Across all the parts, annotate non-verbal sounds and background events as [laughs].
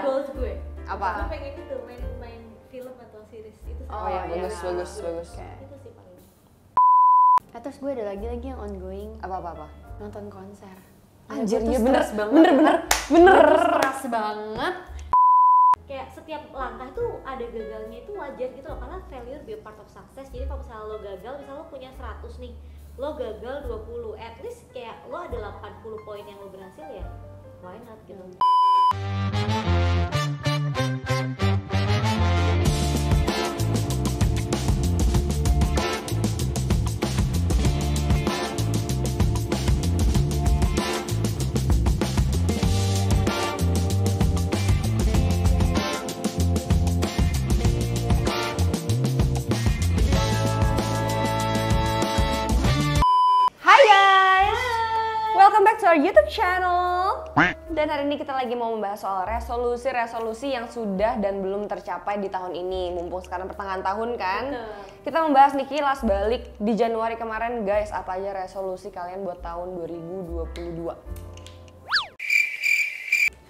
goals gue Apa? gue pengen itu main main film atau series itu sih Oh, ya, iya. bagus, bagus, bagus. Itu sih paling Eh, terus gue ada lagi lagi yang ongoing Apa apa apa? nonton konser. Anjir, gue tuh iya bener, stres banget. bener, bener, bener. Tuh stres banget. kayak setiap langkah itu ada gagalnya itu wajar gitu loh karena failure be a part of success jadi kalau misalnya lo gagal misalnya lo punya 100 nih lo gagal 20 at least kayak lo ada 80 poin yang lo berhasil ya why not gitu Hai our YouTube channel. Dan hari ini kita lagi mau membahas soal resolusi-resolusi yang sudah dan belum tercapai di tahun ini. Mumpung sekarang pertengahan tahun kan, Betul. kita membahas nih kilas balik di Januari kemarin guys. Apa aja resolusi kalian buat tahun 2022?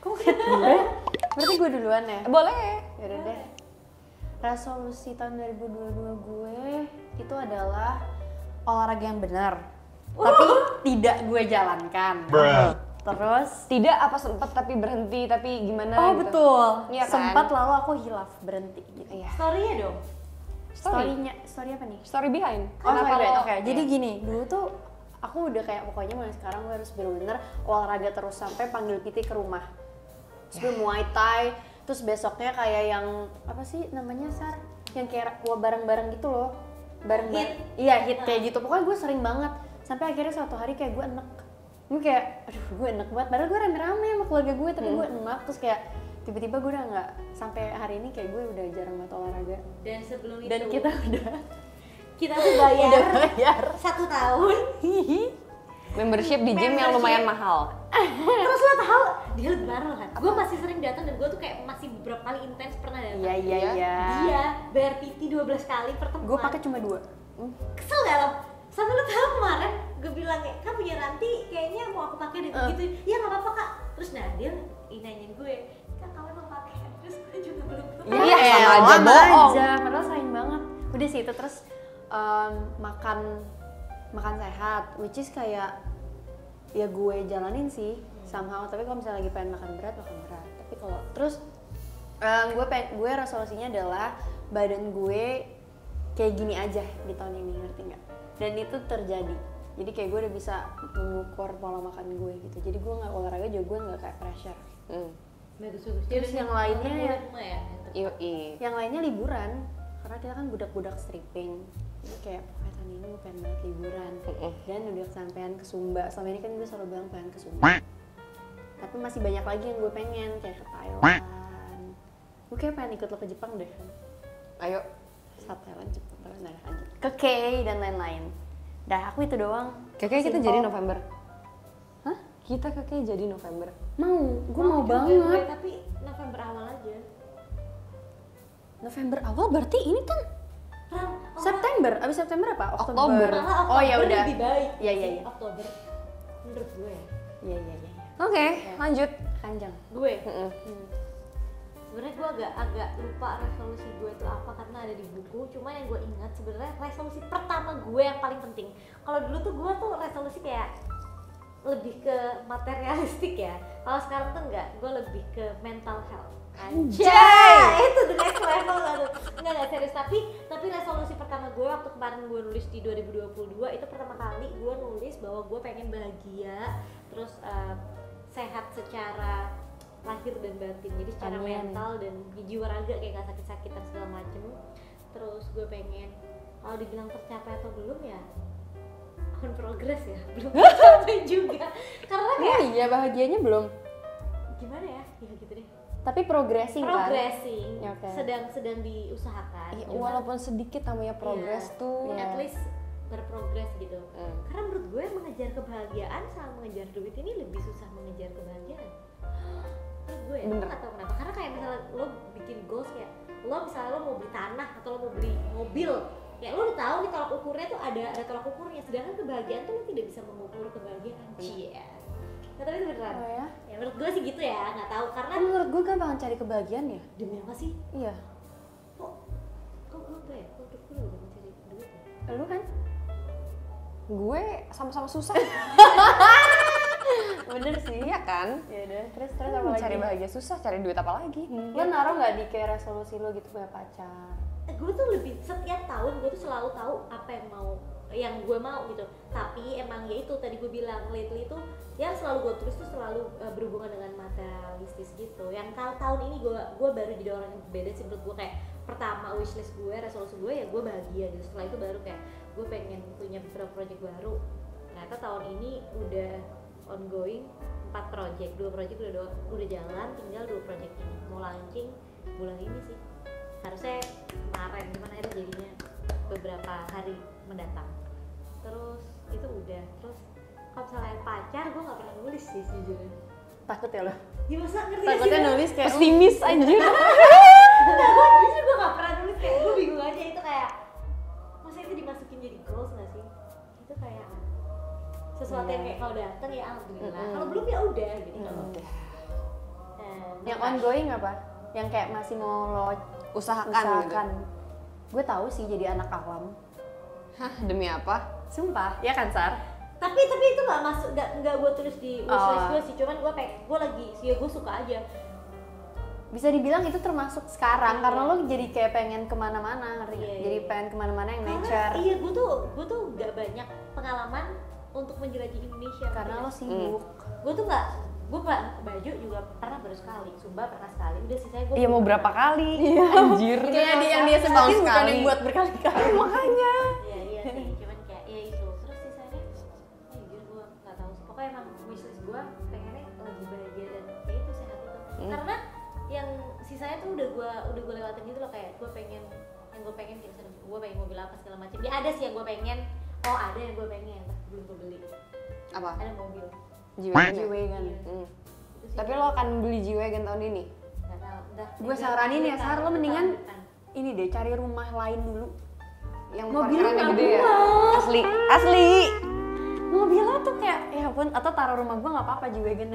Kok gue? Berarti gue duluan ya? Eh, boleh. Yaudah deh. Resolusi tahun 2022 gue itu adalah olahraga yang benar. Tapi tidak gue jalankan. Terus Tidak apa sempat tapi berhenti tapi gimana Oh gitu. betul. Iya kan? Sempat lalu aku hilaf berhenti gitu. Iya. story-nya dong Story. Story-nya, story apa nih? Story behind. Oh, Kenapa sorry, lo- Oke, jadi Iya. gini, dulu tuh aku udah kayak pokoknya mulai sekarang gue harus bener-bener olahraga terus sampai panggil PT ke rumah. Terus gue Muay Thai, terus besoknya kayak yang apa sih namanya Sar? Yang kayak wah bareng-bareng gitu loh. Bareng Hit. Iya, hit kayak gitu. Pokoknya gue sering banget. Sampai akhirnya suatu hari kayak gue enek. Gue kayak, aduh gue enek banget. Padahal gue rame-rame sama keluarga gue, tapi gue enek. Terus kayak tiba-tiba gue udah nggak sampai hari ini kayak gue udah jarang banget olahraga. dan sebelum Dan itu kita udah kita tuh bayar udah bayar. satu tahun membership di gym yang lumayan mahal. terus lo tahu dia lebaran kan gue masih sering datang dan gue tuh kayak masih beberapa kali intens pernah datang Iya iya Iya. dia bayar PT 12 kali pertemuan Gue pakai cuma dua. kesel gak lo? Sampai lo tau kemarin gue bilang kayak kan punya nanti kayaknya mau aku pakai deh Eh. gitu ya nggak apa-apa kak terus nah dia nanyain gue kak kamu mau pakai terus gue juga belum Iya, sama aja bohong. aja. Padahal sayang banget. Udah sih itu terus em, makan makan sehat, which is kayak ya gue jalanin sih somehow. Tapi kalau misalnya lagi pengen makan berat, makan berat. Tapi kalau terus em, gue pengen, gue resolusinya adalah badan gue kayak gini aja di tahun ini ngerti nggak? Dan itu terjadi. Jadi kayak gue udah bisa mengukur pola makan gue gitu. Jadi gue nggak olahraga juga gue nggak kayak pressure. Hmm. bagus bagus Terus yang lainnya ya- ya Yoi. yang lainnya liburan karena kita kan budak-budak stripping jadi kayak pokoknya tahun ini gue pengen banget liburan Mm-mm. dan udah kesampaian ke Sumba selama ini kan gue selalu bilang pengen ke Sumba tapi masih banyak lagi yang gue pengen kayak ke Thailand gue kayak pengen ikut lo ke Jepang deh Ayo. saat Thailand Jepang Thailand ke K dan lain-lain dah aku itu doang. Kakek kita jadi November. hah? Kita kakek jadi November. mau gue mau, juga gue, banget. tapi November awal aja. November awal? Berarti ini kan Ram, oh, September. Abis September apa? Oktober. malah oh ya Oktober udah. lebih baik. Iya, iya, sih, iya. Oktober. Menurut gue ya. Iya iya iya. Oke, lanjut. kanjang gue? Mm-mm. Hmm. Sebenarnya gue agak agak lupa resolusi gue itu apa karena ada di buku. Cuma yang gue ingat sebenarnya resolusi pertama gue yang paling penting. Kalau dulu tuh gue tuh resolusi kayak lebih ke materialistik ya. Kalau sekarang tuh enggak gue lebih ke mental health. Anjay, itu the next level tuh. Enggak, enggak serius. Tapi tapi resolusi pertama gue waktu kemarin gue nulis di 2022 itu pertama kali gue nulis bahwa gue pengen bahagia terus eh, sehat secara lahir dan batin jadi secara Amin. mental dan jiwa raga kayak gak sakit-sakit dan segala macem terus gue pengen kalau dibilang tercapai atau belum ya on progress ya [laughs] belum tercapai juga karena Oh kayak iya bahagianya belum. gimana ya ya gitu deh Tapi progressing kan? progressing Ya, oke. sedang sedang diusahakan Iya, Cuman, walaupun sedikit namanya progress iya, tuh. Iya. at least berprogres gitu Hmm. karena menurut gue mengejar kebahagiaan sama mengejar duit ini lebih susah mengejar kebahagiaan gue ya, Bener. gak tau kenapa. Karena kayak misalnya lo bikin goals kayak lo misalnya lo mau beli tanah atau lo mau beli mobil kayak lo udah tahu nih tolak ukurnya tuh ada ada tolak ukurnya. Sedangkan kebahagiaan tuh lo tidak bisa mengukur kebahagiaan. Cie. Nggak tapi itu beneran. Oh ya? ya menurut gue sih gitu ya. Nggak tahu karena Kan menurut gue gampang cari kebahagiaan ya. demi apa sih? Iya. kok kok gue enggak ya? Kok gue udah mencari duit ya? Lu kan? gue sama-sama susah [laughs] Bener sih. iya kan Ya udah, terus terus apa lagi? cari bahagia susah cari duit apa lagi Lo naruh nggak di kayak resolusi lo gitu punya pacar? gue tuh lebih setiap tahun gue tuh selalu tahu apa yang mau yang gue mau gitu tapi emang ya itu tadi gue bilang lately itu yang selalu gue tulis tuh selalu uh, berhubungan dengan materialistis gitu yang kalau tahun ini gue gue baru jadi orang yang beda sih menurut gue kayak pertama wishlist gue resolusi gue ya gue bahagia gitu setelah itu baru kayak gue pengen punya beberapa project baru ternyata tahun ini udah ongoing empat project. Dua project udah udah jalan tinggal dua project ini. Mau launching bulan ini sih. Harusnya kemarin cuman akhirnya jadinya beberapa hari mendatang. Terus itu udah. Terus kalau misalnya pacar gue nggak pernah nulis sih sejujurnya. Takut ya lo? ya masa ngerti sih Takutnya lo? nulis kayak pesimis [laughs] anjir. Enggak, gue jujur gue gak pernah nulis kayak gue bingung aja. Itu kayak masa itu dimasukin jadi goals gak sih? Itu kayak sesuatu yang kayak kalau datang ya alhamdulillah kalau belum ya udah gitu kalau Udah. Eh, yang makasih. ongoing apa? Yang kayak masih mau lo usahakan, usahakan. Gue tahu sih jadi anak awam. gitu hah demi apa Sumpah, ya kan Sar? tapi tapi itu gak masuk gak, gak gue tulis di wishlist Oh. gue sih cuman gue pengen gue lagi ya gue suka aja Bisa dibilang itu termasuk sekarang karena lo jadi kayak pengen ke mana-mana, ngerti nggak? Iya, Jadi iya. pengen ke mana-mana yang karena nature. iya gue tuh gue tuh gak banyak pengalaman untuk menjelajahi Indonesia Karena lo sih sibuk. gue tuh gak gue pak baju juga pernah baru sekali sumba pernah sekali udah sisanya gue iya mau berapa kali anjir Itu yang, di- yang dia Setahun sebutin bukan sekali. yang buat berkali-kali. [laughs] makanya Iya iya sih, cuman kayak ya itu. Terus sisanya, ya jujur gue nggak tahu sih. Pokoknya emang wishlist gue pengennya lagi bahagia dan ya itu sehat itu. Karena yang sisanya tuh udah gue udah gue lewatin gitu loh kayak gue pengen yang gue pengen kayak misalnya gue pengen mobil apa segala macam. Ya ada sih yang gue pengen. Oh ada yang gue pengen, belum gue beli. apa Ada mobil. G-Wagon ya? G-Wagon. Hmm. Itu sih tapi lo akan beli G-Wagon tahun ini nggak tahu. Udah. Gue saranin ya Sar, lo mendingan ini deh cari rumah lain dulu. yang Mobil parkirannya nggak gede ya asli asli Mobilnya tuh kayak ya ampun atau taruh rumah gue nggak apa-apa G-Wagon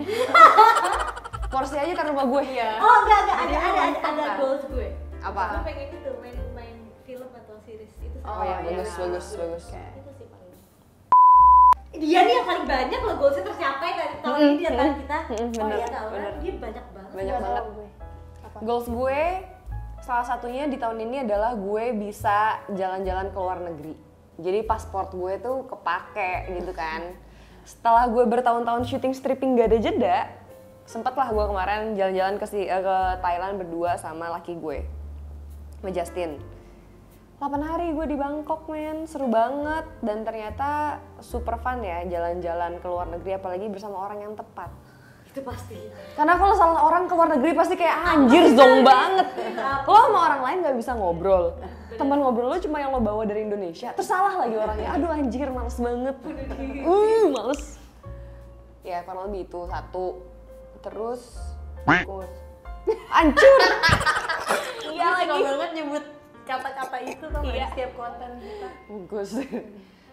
[laughs] Porsche aja taruh rumah gue Iya. Oh enggak enggak ada ada lo ada, ada kan? goals gue. Apa? Gue pengen itu main main film atau series itu sih. oh ya bagus iya. bagus bagus paling dia nih yang paling banyak loh goalsnya tercapai dari tahun ini di antara kita. Mm, oh bener, iya tau kan? Dia banyak banget. Banyak banget. gue. Apa? goals gue salah satunya di tahun ini adalah gue bisa jalan-jalan ke luar negeri. Jadi pasport gue tuh kepake gitu kan. Setelah gue bertahun-tahun syuting stripping gak ada jeda sempet lah gue kemarin jalan-jalan ke, si- eh, ke Thailand berdua sama laki gue sama Justin 8 hari gue di Bangkok men seru banget dan ternyata super fun ya jalan-jalan ke luar negeri apalagi bersama orang yang tepat itu pasti karena kalau salah orang ke luar negeri pasti kayak anjir zong banget. [laughs] Lo sama orang lain nggak bisa ngobrol. Teman ngobrol lo cuma yang lo bawa dari Indonesia. Terus salah lagi orangnya. [laughs] Aduh anjir males banget. Uh, males. Ya kurang lebih itu satu. Terus Fokus. [laughs] hancur. Iya lagi banget nyebut kata-kata itu tuh Iya. setiap konten kita. Bungkus.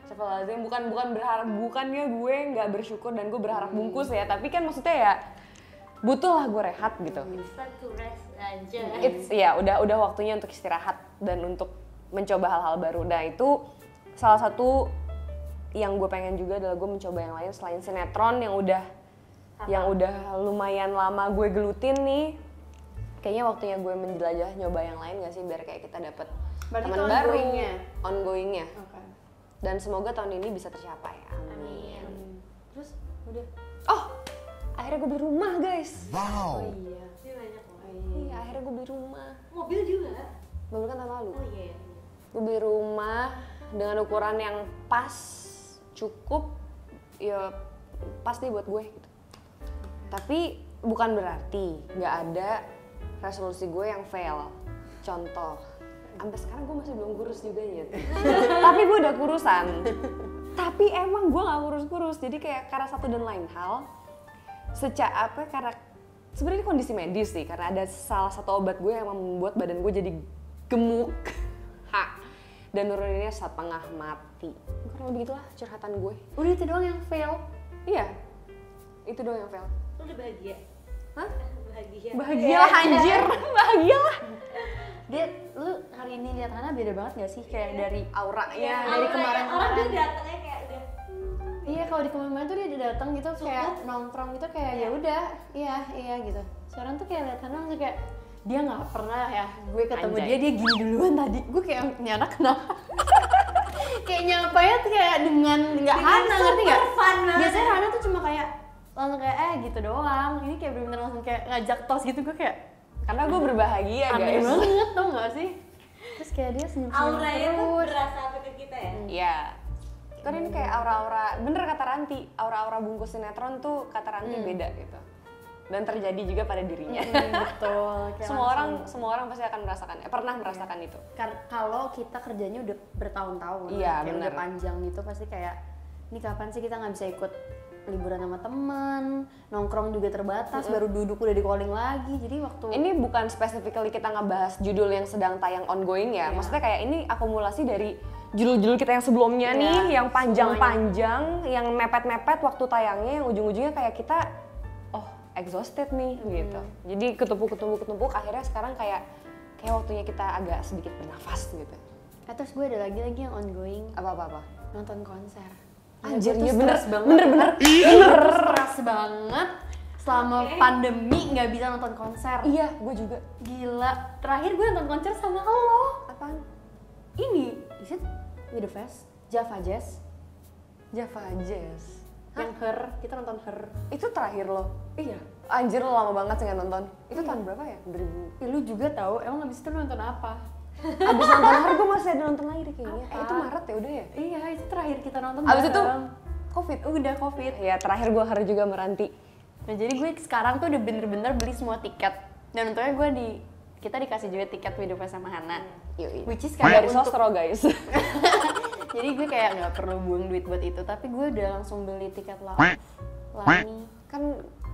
Astagfirullahaladzim, bukan bukan berharap bukannya gue nggak bersyukur dan gue berharap bungkus ya, tapi kan maksudnya ya butuh lah gue rehat gitu. to rest aja it's ya udah udah waktunya untuk istirahat dan untuk mencoba hal-hal baru. Nah itu salah satu yang gue pengen juga adalah gue mencoba yang lain selain sinetron yang udah yang udah lumayan lama gue gelutin nih. Kayaknya waktunya gue menjelajah nyoba yang lain gak sih biar kayak kita dapet Berarti teman baru, ongoing-nya? ongoingnya. Oke. Dan semoga tahun ini bisa tercapai. Amin. amin terus Udah. Oh, akhirnya gue beli rumah guys. Oh iya. dia Oh iya. Iya, akhirnya gue beli rumah. mobil juga beli kan tahun lalu. oh iya iya. gue beli rumah dengan ukuran yang pas cukup ya pas deh buat gue gitu tapi bukan berarti nggak ada resolusi gue yang fail. Contoh sampai sekarang gue masih belum kurus juga ya [laughs] tapi gue udah kurusan. Tapi emang gue nggak kurus-kurus. Jadi kayak karena satu dan lain hal secara apa karena sebenarnya kondisi medis sih karena ada salah satu obat gue yang membuat badan gue jadi gemuk. [laughs] Ha. Dan nuruninnya setengah mati. Kurang lebih itulah curhatan gue. Udah itu doang yang fail. iya. Itu doang yang fail. Lu udah bahagia? Hah? Bahagia. Bahagia lah anjir, [laughs] bahagia lah. Dia lu hari ini lihat Hana beda banget gak sih kayak dari Auranya. Iya, dari Orang- kemarin-kemarin. Orang tuh datangnya kayak udah Iya kalau di kemarin tuh dia udah datang gitu kayak nongkrong gitu kayak ya udah iya iya gitu. Sekarang tuh kayak lihat Hana langsung kayak dia nggak pernah ya gue ketemu Anjay. dia dia gini duluan tadi gue kayak ini anak kenapa [laughs] kayak nyapa ya tuh kayak dengan nggak Hana ngerti nggak biasanya Hana tuh cuma kayak langsung kayak eh gitu doang ini kayak bener-bener langsung kayak ngajak tos gitu gue kayak Karena gue berbahagia aneh guys. banget tau gak sih terus kayak dia senyum-senyum auranya tuh berasa apa ke kita ya? Iya. Kan ini kayak aura-aura, bener kata Ranti, aura-aura bungkus sinetron tuh kata Ranti beda gitu. Dan terjadi juga pada dirinya. Hmm, betul [laughs] Kayak semua langsung- orang semua orang pasti akan merasakan, eh, pernah merasakan itu. Kar- kalau kita kerjanya udah bertahun-tahun Iya, kayak udah bener. panjang gitu pasti kayak ini kapan sih kita nggak bisa ikut liburan sama teman nongkrong juga terbatas baru duduk udah di calling lagi jadi waktu Ini bukan specifically kita ngebahas judul yang sedang tayang ongoing ya. Iya. Maksudnya kayak ini akumulasi dari judul-judul kita yang sebelumnya Iya, nih, yang panjang-panjang, yang mepet-mepet waktu tayangnya, yang ujung-ujungnya kayak kita, oh exhausted nih gitu. Jadi ketumpuk-ketumpuk-ketumpuk, akhirnya sekarang kayak kayak waktunya kita agak sedikit bernafas gitu. Eh, terus gue ada lagi lagi yang ongoing Apa-apa-apa. nonton konser Anjir, gue tuh iya bener, banget bener-bener, bener stres banget selama Oke. pandemi nggak bisa nonton konser Iya, gue juga. gila terakhir gue nonton konser sama lo Apaan? ini is it with the fest Java Jazz Java Jazz. yang her kita nonton her Itu terakhir lo? iya Anjir lo lama banget sih nonton. Itu tahun berapa ya? 2000 Ya, lu juga tahu emang abis itu nonton apa Abis nonton hari gue masih ada nonton lagi deh kayaknya. Eh, itu Apa? Maret ya udah ya? iya itu terakhir kita nonton Abis itu bareng. Covid. udah covid Ya terakhir gue hari juga meranti. nah jadi gue sekarang tuh udah bener-bener beli semua tiket dan untungnya gue di kita dikasih juga tiket the fest sama Hana Yoi. which is Dari kayak untuk sostro guys. [laughs] jadi gue kayak nggak perlu buang duit buat itu tapi gue udah langsung beli tiket live Lani kan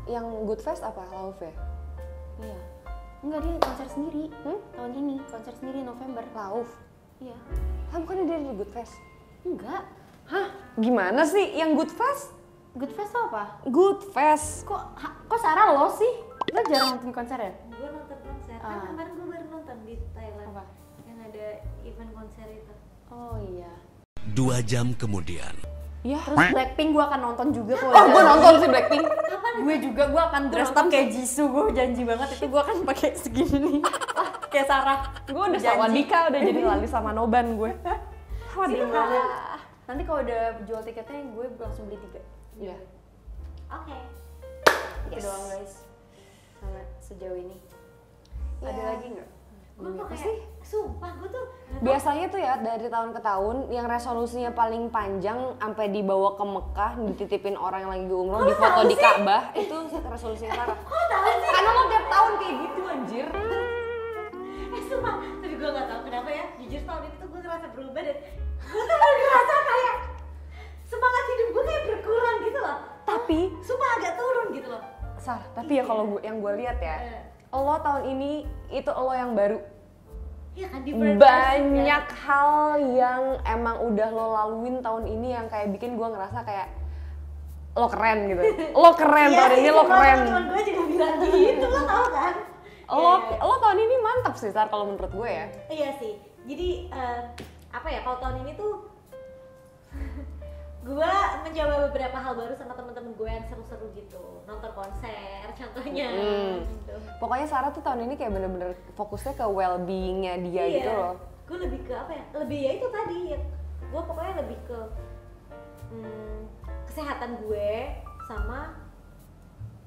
yang Good Fest apa? Lauf ya? iya enggak dia konser sendiri Hmm? tahun ini konser sendiri November Lauf. iya Ah bukannya dia di Good Fest? enggak Hah? Gimana sih yang Good Fest? Good Fest apa Good Fest. kok ha- kok Sarah lo sih lo jarang nonton konser ya Gue nonton konser, kan Ah. kemarin gue baru nonton di Thailand Apa? Yang ada event konser itu oh iya Dua jam kemudian. Ya. terus Blackpink gue akan nonton juga kok. Oh gue nonton sih Blackpink. Gue juga gue akan dress up kayak Jisoo. Gue janji banget itu gue akan pakai segini. Nih [laughs] kayak Sarah. Gue udah sama Dika udah jadi [laughs] lali sama Noban gue. Banget. nanti kalau udah jual tiketnya gue langsung beli tiga Iya. Oke. Itu doang guys. Sama sejauh ini. Ya. ada lagi nggak Gue Apa pokoknya, sih? sumpah gue tuh. Biasanya tuh ya dari tahun ke tahun yang resolusinya paling panjang sampai dibawa ke Mekah dititipin orang yang lagi umroh di foto di Ka'bah itu resolusinya tahu sih? Karena lo tiap tahun kayak gitu anjir. Eh sumpah, tapi gue gak tau kenapa ya Jujur tahun ini tuh gue ngerasa berubah dan Gue tuh baru ngerasa kayak Semangat hidup gue kayak berkurang gitu loh Tapi Sumpah agak turun gitu loh Sar, tapi ya kalau gue yang gue lihat ya, Eh. Lo tahun ini itu lo yang baru. Iya kan person, Banyak hal yang emang udah lo laluin tahun ini yang kayak bikin gue ngerasa kayak lo keren gitu. [laughs] Lo keren Iya tahun ini lo semua keren. gue juga bilang gitu, lo tau kan? Lo Iya, lo tahun ini mantap sih Sar kalau menurut gue ya. Iya sih. Jadi eh, apa ya kalau tahun ini tuh gue mencoba beberapa hal baru sama temen-temen gue yang seru-seru gitu. Nonton konser contohnya. Hmm. gitu. Pokoknya Sarah tuh tahun ini kayak bener-bener fokusnya ke well-beingnya dia gitu loh. gue lebih ke apa ya? Lebih ya itu tadi. Ya gue pokoknya lebih ke hmm, kesehatan gue sama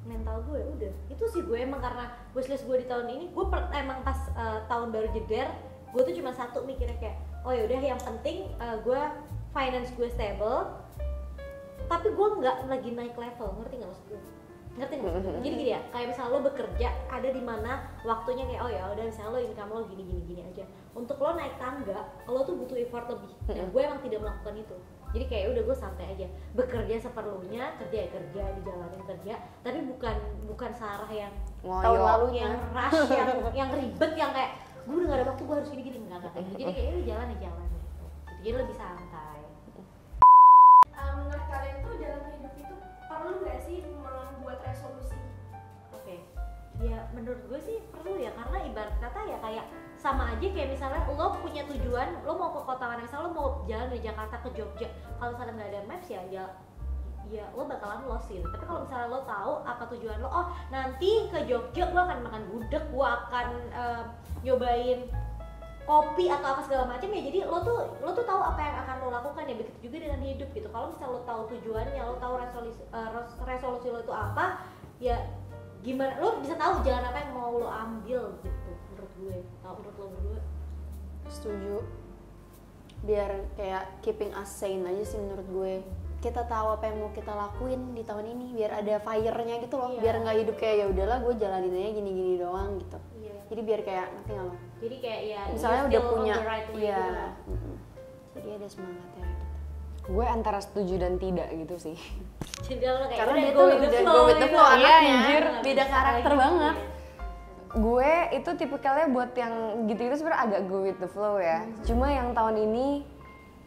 mental gue. Udah. Itu sih gue emang karena wishlist gue di tahun ini. Gue per- emang pas eh, tahun baru jeder gue tuh cuma satu mikirnya kayak oh ya udah yang penting eh, gue finance gue stable tapi gue nggak lagi naik level ngerti nggak maksud gue ngerti nggak? Gue? jadi gini ya kayak misalnya lo bekerja ada di mana waktunya kayak oh ya udah misalnya lo income lo gini gini gini aja. Untuk lo naik tangga lo tuh butuh effort lebih. Nah gue emang tidak melakukan itu. Jadi kayak udah gue santai aja. Bekerja seperlunya kerja ya kerja dijalanin kerja. Tapi bukan bukan sarah yang Ngoyo. tahun lalu yang rush yang yang ribet yang kayak gue udah gak ada waktu gue harus gini gini enggak enggak kayak gitu jadi kayak udah jalan ya jalan. Gitu. Jadi lebih santai kalian tuh dalam hidup itu perlu nggak sih membuat resolusi? Oke. Ya menurut gue sih perlu ya karena ibarat kata ya kayak sama aja kayak misalnya lo punya tujuan lo mau ke kota mana misalnya lo mau jalan dari Jakarta ke Jogja kalau misalnya nggak ada maps ya ya ya lo bakalan lost gitu tapi kalau misalnya lo tahu apa tujuan lo oh nanti ke Jogja gue akan makan gudeg gue akan eh, nyobain kopi atau apa segala macam ya jadi lo tuh lo tuh tahu apa yang akan lo lakukan ya begitu juga dengan hidup gitu. Kalau misalnya lo tahu tujuannya lo tahu resolusi eh, res- resolusi lo itu apa ya gimana lo bisa tahu jalan apa yang mau lo ambil gitu menurut gue tau menurut lo berdua. Setuju. Biar kayak keeping us sane aja sih menurut gue. Kita tahu apa yang mau kita lakuin di tahun ini biar ada fire-nya gitu loh. Iya. biar nggak hidup kayak ya udahlah gue jalanin aja gini-gini doang gitu jadi biar kayak ngerti nggak lo jadi kayak ya misalnya udah punya right iya gitu jadi ada semangatnya gitu. Gue antara setuju dan tidak gitu sih. kayak Karena udah dia tuh the udah flow go with the gitu. flow Iya, anaknya. anjir. Beda karakter lagi. banget. Gue itu tipikalnya buat yang gitu-gitu sebenarnya agak go with the flow ya. Cuma yang tahun ini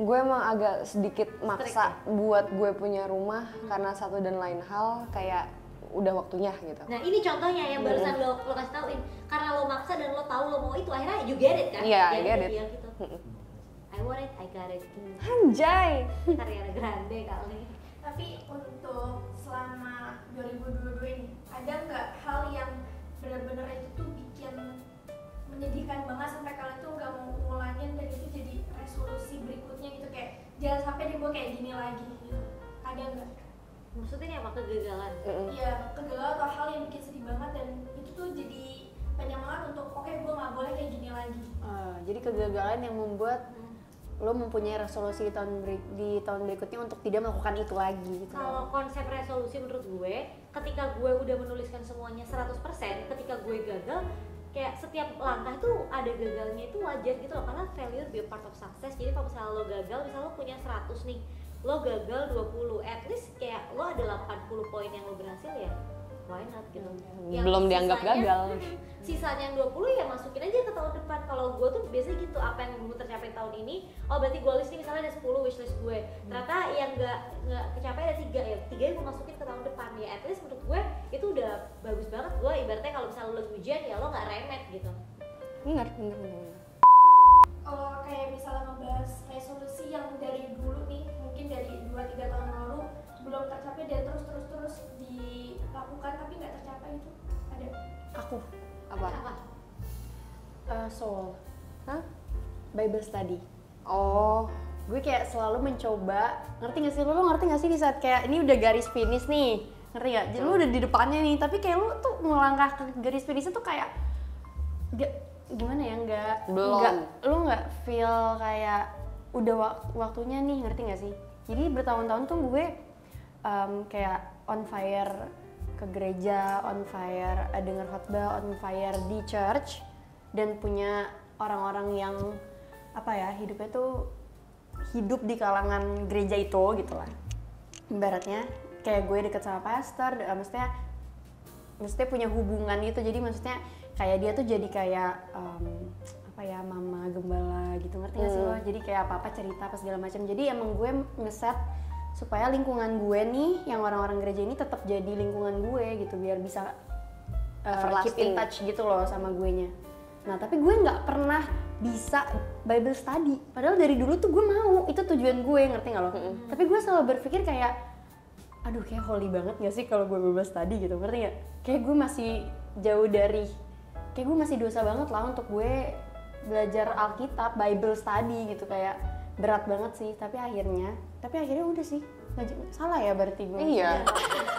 gue emang agak sedikit maksa buat gue punya rumah karena satu dan lain hal kayak udah waktunya gitu. Nah ini contohnya yang barusan lo, lo kasih tauin Karena lo maksa dan lo tahu lo mau itu Akhirnya you get it kan Iya, I Jadi get it. gitu I want it, I got it Anjay. [laughs] Ariana Grande kali Tapi untuk selama 2022 ini ada nggak hal yang benar-benar itu tuh bikin menyedihkan banget sampai kalian tuh nggak mau ngulangin dan itu jadi resolusi berikutnya gitu kayak jangan sampai deh gue kayak gini lagi gitu. Ada nggak? Maksudnya apa kegagalan? Iya kegagalan atau hal yang bikin sedih banget dan itu tuh jadi penyemangat untuk oke gue nggak boleh kayak gini lagi. Ah, jadi kegagalan yang membuat lo mempunyai resolusi di tahun beri- di tahun berikutnya untuk tidak melakukan itu lagi gitu. Kalau konsep resolusi menurut gue, ketika gue udah menuliskan semuanya 100%, ketika gue gagal, kayak setiap langkah itu ada gagalnya itu wajar gitu loh karena failure be a part of success jadi kalau misalnya lo gagal misalnya lo punya 100 nih lo gagal 20 at least kayak lo ada 80 poin yang lo berhasil ya why not gitu Yang Belum dianggap sisanya- gagal. [laughs] sisanya yang 20 ya masukin aja ke tahun depan kalau gue tuh biasanya gitu apa yang belum tercapai tahun ini oh berarti gue list nih misalnya ada 10 wishlist gue ternyata yang nggak nggak kecapai ada tiga ya tiga yang gue masukin ke tahun depan ya at least menurut gue itu udah bagus banget gue ibaratnya kalau misalnya lo lagi ujian ya lo nggak remet gitu Bener, bener, bener. bener. kalau kayak misalnya ngebahas tercapai dan terus terus terus dilakukan tapi nggak tercapai itu ada Aku Apa? apa uh, soul Hah? Bible study. Oh, Gue kayak selalu mencoba, ngerti gak sih? Lo, lo ngerti gak sih di saat kayak ini udah garis finish nih, ngerti gak? Jadi lo udah di depannya nih, tapi kayak lo tuh melangkah ke garis finishnya tuh kayak gak gimana ya nggak Belum. nggak lo nggak feel kayak udah wak- waktunya nih ngerti gak sih jadi bertahun-tahun tuh gue um, kayak on fire ke gereja on fire eh, denger khotbah on fire di church dan punya orang-orang yang apa ya hidupnya tuh hidup di kalangan gereja itu gitu lah. Ibaratnya kayak gue deket sama pastor eh, maksudnya maksudnya punya hubungan gitu. Jadi maksudnya kayak dia tuh jadi kayak em, apa ya mama gembala gitu. Ngerti gak sih lo? Jadi kayak apa apa cerita apa segala macam. Jadi emang gue ngeset supaya lingkungan gue nih yang orang-orang gereja ini tetap jadi lingkungan gue gitu biar bisa uh, keep in touch gitu loh sama gue nya nah tapi gue nggak pernah bisa Bible study. Padahal dari dulu tuh gue mau itu tujuan gue ngerti nggak lo? Tapi gue selalu berpikir kayak aduh kayak holy banget gak sih kalau gue Bible study gitu ngerti nggak? Kayak gue masih jauh dari kayak gue masih dosa banget lah untuk gue belajar Alkitab Bible study gitu kayak berat banget sih tapi akhirnya tapi akhirnya udah sih Nggak j- salah ya berarti gue iya.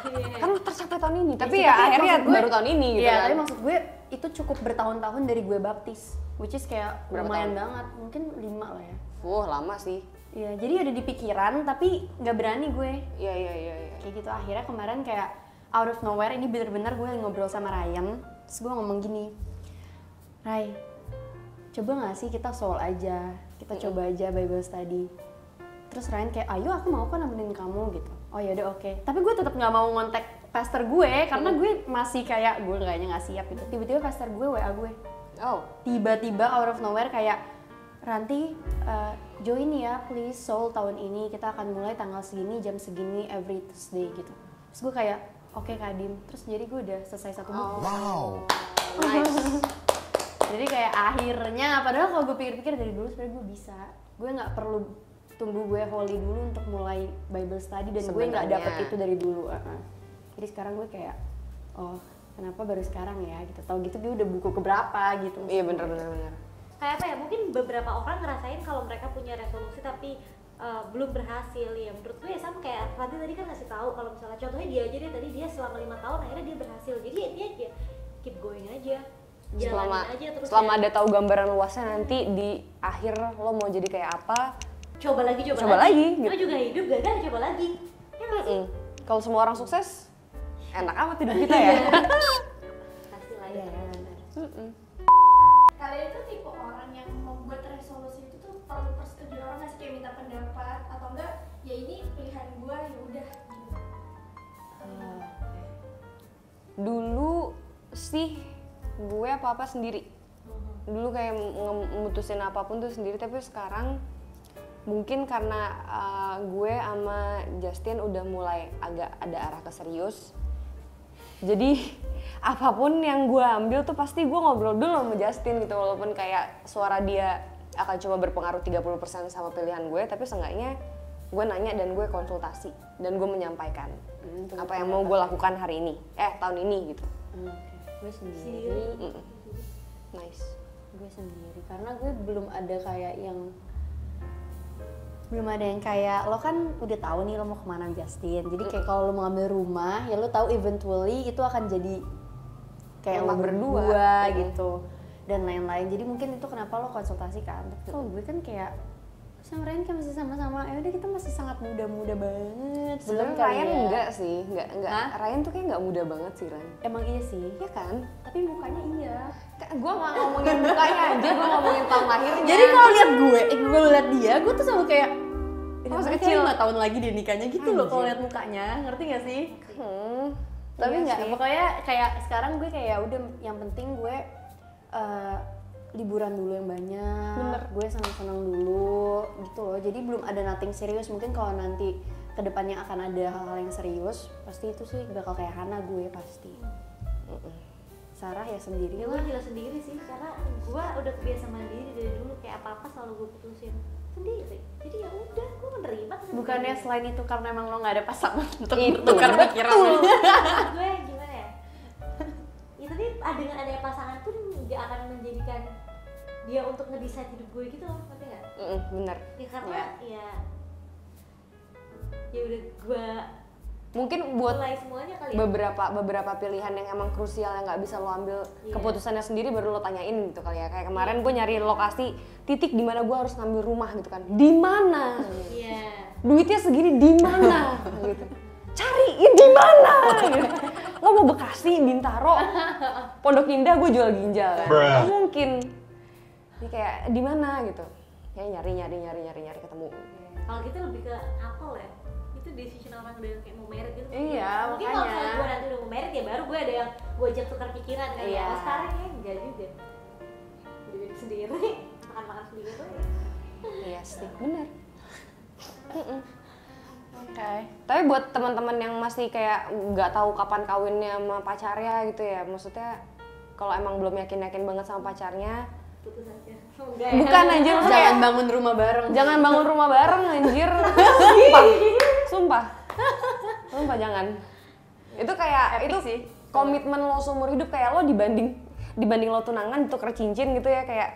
Iya. kan tercapai tahun ini. Tapi sih, ya akhirnya gue- baru tahun ini gitu Iya, kan. tapi maksud gue itu cukup bertahun-tahun dari gue baptis, which is kayak Berapa lumayan tahun? banget, mungkin lima lah ya. Wah, lama sih. Iya, jadi ada di pikiran tapi nggak berani gue. Iya, iya, iya, iya. Kayak gitu akhirnya kemarin kayak out of nowhere ini bener-bener gue ngobrol sama Ryan, terus gue ngomong gini, Ray, coba nggak sih kita soul aja, kita coba aja Bible study. Terus Ryan kayak, ayo aku mau kok nemenin kamu gitu. Oh yaudah oke. Tapi gue tetap nggak mau ngontek pastor gue karena gue masih kayak gue kayaknya nggak siap gitu. Tiba-tiba pastor gue WA gue, Oh, tiba-tiba out of nowhere kayak Ranti uh, join ya please Soul tahun ini kita akan mulai tanggal segini jam segini every Tuesday gitu terus gue kayak oke Kak Dim terus jadi gue udah selesai satu buku Wow. Nice. [laughs] jadi kayak akhirnya padahal kalau gue pikir-pikir dari dulu sebenarnya gue bisa. Gue nggak perlu tunggu gue holy dulu untuk mulai Bible study dan gue nggak dapet itu dari dulu uh-uh. jadi sekarang gue kayak oh kenapa baru sekarang ya gitu. Tau gitu gue udah buku keberapa gitu Iya bener bener bener. kayak apa ya mungkin beberapa orang ngerasain kalau mereka punya resolusi tapi uh, belum berhasil ya. Menurut gue ya sama kayak Ranti tadi kan ngasih tahu kalau misalnya contohnya dia aja deh tadi dia selama lima tahun akhirnya dia berhasil. Jadi ya dia aja keep going aja jalanin Selama aja terus selama ya. ada tahu gambaran luasnya nanti di akhir lo mau jadi kayak apa. coba lagi coba, Coba lagi, Kita gitu. juga hidup gagal coba lagi ya Mm. Kalau semua orang sukses, enak amat hidup kita ya. [laughs] pasti lah Iya, ya iya, benar. Mm-mm. kalian itu tipe orang yang membuat resolusi itu tuh perlu persetujuan orang nggak sih kayak minta pendapat atau enggak ya ini pilihan gua ya udah gitu Ah, Dulu sih gue apa-apa sendiri. Dulu kayak memutusin apa pun tuh sendiri, tapi sekarang mungkin karena uh, gue sama Justin udah mulai agak ada arah ke serius. Jadi [laughs] apa pun yang gue ambil tuh pasti gue ngobrol dulu sama Justin gitu walaupun kayak suara dia akan coba berpengaruh 30% sama pilihan gue tapi seenggaknya gue nanya dan gue konsultasi dan gue menyampaikan Hmm, apa yang mau gue lakukan hari ini eh tahun ini gitu hmm. Gue sendiri. Nice. Gue sendiri. Karena gue belum ada kayak yang belum ada yang kayak lo kan udah tahu nih lo mau ke mana Justin. Jadi kayak kalau lo mau ngambil rumah ya lo tahu eventually itu akan jadi kayak Rumah lo berdua, berdua. gitu. dan lain-lain. Jadi mungkin itu kenapa lo konsultasi kan tapi kalau gue kan kayak sama Ryan kan masih sama-sama. Ya udah kita masih sangat muda-muda banget. Kali Ryan ya. enggak sih enggak enggak. Hah? Ryan tuh kayak enggak muda banget sih Ryan emang iya sih. Ya kan? Tapi mukanya iya. Gue nggak ngomongin mukanya aja gue ngomongin tahun lahirnya. Jadi kalau lihat gue, eh, gue lihat dia, gue tuh selalu kayak Oh, ini masih kecil. lima tahun lagi dia nikahnya? Gitu loh kalau lihat mukanya, ngerti gak sih? hmm, Tapi iya nggak, sih. pokoknya kayak sekarang gue kayak udah yang penting gue eh, liburan dulu yang banyak, Bener. gue senang-senang dulu gitu loh. Jadi belum ada nothing serius. Mungkin kalau nanti ke depannya akan ada hal-hal yang serius, pasti itu sih bakal kayak Hana gue pasti. Sarah ya sendiri ya gue juga sendiri sih karena gue udah kebiasa mandiri dari dulu kayak apa apa selalu gue putusin sendiri jadi ya udah gue menerima Bukannya sendiri. selain itu karena emang lo nggak ada pasangan [laughs] untuk Itu, bertukar pikiran. Maksud gue gimana ya ya tapi dengan adanya pasangan pun gak akan menjadikan dia untuk ngedesain hidup gue gitu loh ngerti gak? Mm-mm, bener. Ya karena ya. ya udah gue mungkin buat mulai semuanya kali ya. beberapa beberapa pilihan yang emang krusial yang nggak bisa lo ambil Iya. keputusannya sendiri baru lo tanyain gitu kali ya. Kayak kemarin gue nyari lokasi titik di mana gue harus ngambil rumah gitu kan. Di mana? Iya. Duitnya segini di mana? [laughs] Gitu. Cariin di mana? Gitu. lo mau Bekasi Bintaro [laughs] Pondok Indah gue jual ginjal kan. Nggak mungkin ini kayak di mana? gitu. Kayak nyari nyari nyari nyari nyari ketemu. Kalau gitu lebih ke apel ya. Itu decision orang udah kayak mau merit gitu. Iya, mungkin kalau makanya. misalnya gue nanti udah mau merit ya baru gue ada yang gue ajak tukar pikiran kan. Iya. ya Kalau sekarang ya enggak juga. Hidup sendiri. [laughs] Makan makan sendiri tuh ya. Iya sih bener. [laughs] Oke. Tapi buat teman-teman yang masih kayak nggak tahu kapan kawinnya sama pacarnya gitu ya, maksudnya kalau emang belum yakin-yakin banget sama pacarnya, putus aja enggak ya bukan anjir maksudnya Jangan kayak, bangun rumah bareng. jangan bangun rumah bareng anjir. [laughs] Sumpah. [laughs] Sumpah. Sumpah jangan. Itu kayak Epic itu sih. komitmen lo seumur hidup kayak lo dibanding dibanding lo tunangan tuker cincin gitu ya kayak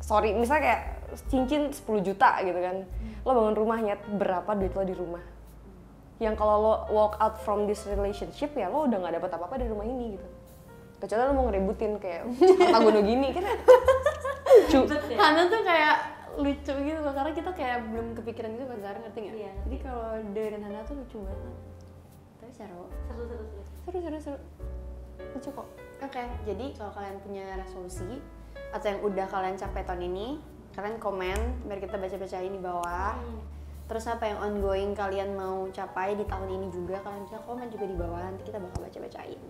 sorry misalnya kayak cincin 10 juta gitu kan lo bangun rumahnya berapa duit lo di rumah yang kalau lo walk out from this relationship ya lo udah nggak dapat apa-apa dari rumah ini gitu kecuali lo mau ngeributin kayak harta gunung gini kan lucu Ribet ya. Hana tuh kayak lucu gitu loh karena kita kayak belum kepikiran gitu kan sekarang ngerti nggak? Iya, Jadi kalau dengerin Hana tuh lucu banget. Tapi seru. seru seru seru Seru seru seru. Lucu kok. Oke, jadi kalau kalian punya resolusi atau yang udah kalian capai tahun ini, kalian komen biar kita baca-bacain di bawah. Hmm. Terus apa yang ongoing kalian mau capai di tahun ini juga kalian bisa komen juga di bawah nanti kita bakal baca-bacain.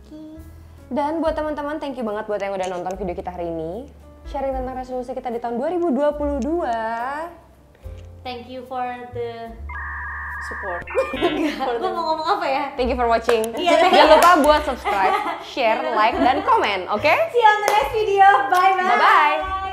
Oke. Dan buat teman-teman thank you banget buat yang udah nonton video kita hari ini sharing tentang resolusi kita di tahun 2022 thank you for the support. [laughs] gue mau ngomong apa ya Thank you for watching. Iya. Jangan lupa buat subscribe, [laughs] share, like, dan komen, oke? see you on the next video bye bye Bye-bye.